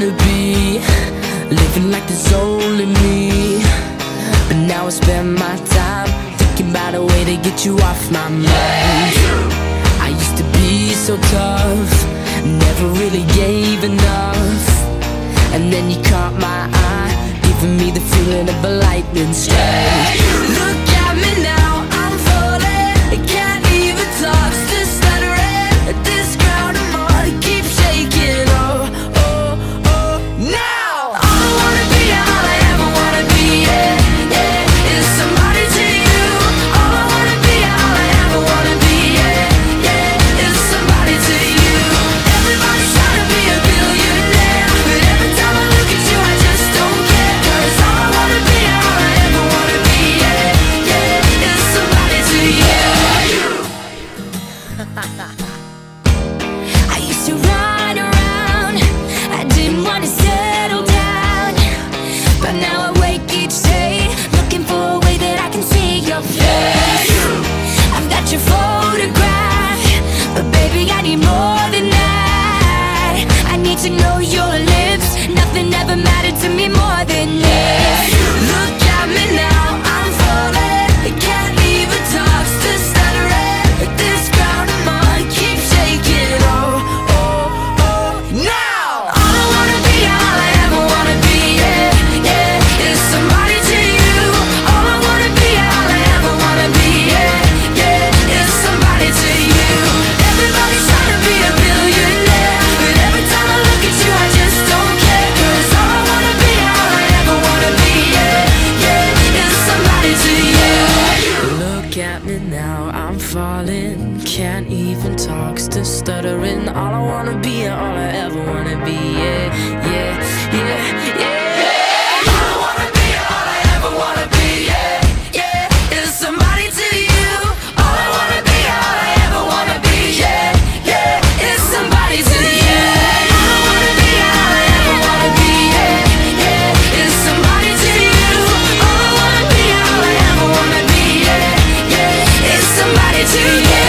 wanna be Living like there's only me. But now I spend my time Thinking about a way to get you off my mind. I used to be so tough Never really gave enough. And then you caught my eye Giving me the feeling of a lightning strike. mattered to me more than you. at me now, I'm falling. Can't even talk, still stuttering. All I wanna be all I ever wanna be, yeah, yeah, yeah. yeah.